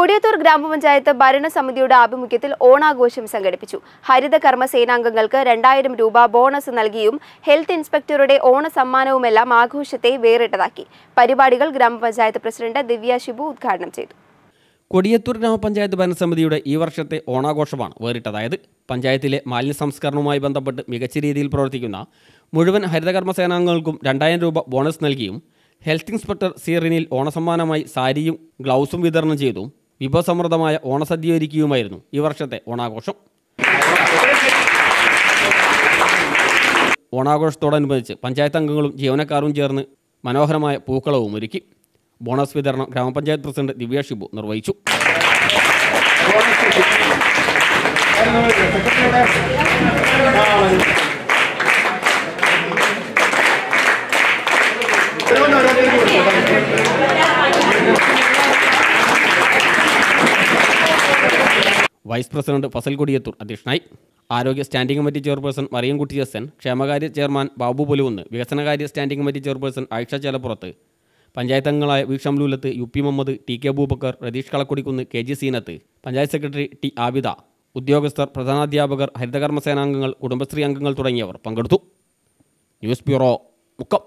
കൊടിയത്തൂർ ഗ്രാമപഞ്ചായത്ത് ഭരണസമിതിയുടെ ആഭിമുഖ്യത്തിൽ ഓണാഘോഷം സംഘടിപ്പിച്ചു. ഹരിത കർമ്മ സേനാംഗങ്ങൾക്ക് രണ്ടായിരം രൂപ ബോണസ് നൽകിയും ഹെൽത്ത് ഇൻസ്പെക്ടറുടെ ഓണ സമ്മാനവുമെല്ലാം ആഘോഷത്തെ വേറിട്ടതാക്കി. പരിപാടികൾ ഗ്രാമപഞ്ചായത്ത് പ്രസിഡന്റ് ദിവ്യ ശിബു ഉദ്ഘാടനം ചെയ്തു. കൊടിയത്തൂർ ഗ്രാമപഞ്ചായത്ത് ഭരണസമിതിയുടെ ഈ വർഷത്തെ ഓണാഘോഷമാണ് വേറിട്ടതായത്. പഞ്ചായത്തിലെ മാലിന്യ സംസ്കരണവുമായി ബന്ധപ്പെട്ട് മികച്ച രീതിയിൽ പ്രവർത്തിക്കുന്ന മുഴുവൻ ഹരിതകർമ്മ സേനാംഗങ്ങൾക്കും രണ്ടായിരം രൂപ ബോണസ് നൽകിയും ഹെൽത്ത് ഇൻസ്പെക്ടർ സി റിനിൽ ഓണസമ്മാനമായി സാരിയും ഗ്ലൗസും വിതരണം ചെയ്തും. വിഭവസമൃദ്ധമായ ഓണസദ്യ ഒരുക്കിയുമായിരുന്നു ഈ വർഷത്തെ ഓണാഘോഷം. ഓണാഘോഷത്തോടനുബന്ധിച്ച് പഞ്ചായത്ത് അംഗങ്ങളും ജീവനക്കാരും ചേർന്ന് മനോഹരമായ പൂക്കളവും ഒരുക്കി ബോണസ് വിതരണം ഗ്രാമപഞ്ചായത്ത് പ്രസിഡന്റ് ദിവ്യ ഷിബു നിർവഹിച്ചു. വൈസ് പ്രസിഡന്റ് ഫസൽ കൊടിയത്തൂർ അധ്യക്ഷനായി. ആരോഗ്യ standing committee chairperson Mariyamkutty S ക്ഷേമകാര്യ ചെയർമാൻ ബാബു പൊലുവെന്ന്. വികസനകാര്യ standing committee chairperson Ayisha Chelappurath. Panchayat അംഗങ്ങളായ V Shamlulath U P Muhammad T K Aboobacker Ratheesh Kalakkudikkunnu K G Seenath. Panchayat secretary T Abida. ഉദ്യോഗസ്ഥർ പ്രധാനാധ്യാപകർ ഹരിതകർമ്മസേനാംഗങ്ങൾ കുടുംബശ്രീ അംഗങ്ങൾ തുടങ്ങിയവർ പങ്കെടുത്തു. News bureau Mukkam.